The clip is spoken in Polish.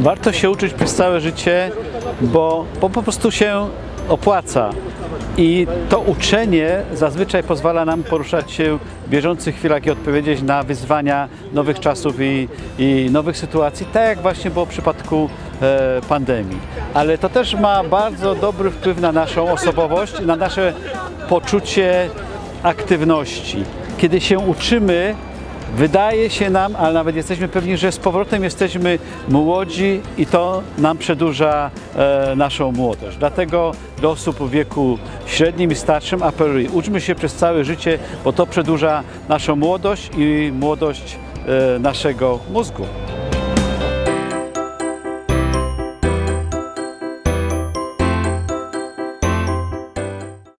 Warto się uczyć przez całe życie, bo, bo po prostu się opłaca. I to uczenie zazwyczaj pozwala nam poruszać się w bieżących chwilach i odpowiedzieć na wyzwania nowych czasów i, i nowych sytuacji, tak jak właśnie było w przypadku e, pandemii. Ale to też ma bardzo dobry wpływ na naszą osobowość, na nasze poczucie aktywności. Kiedy się uczymy, wydaje się nam, ale nawet jesteśmy pewni, że z powrotem jesteśmy młodzi i to nam przedłuża e, naszą młodość. Dlatego do osób w wieku średnim i starszym apeluję, uczmy się przez całe życie, bo to przedłuża naszą młodość i młodość e, naszego mózgu.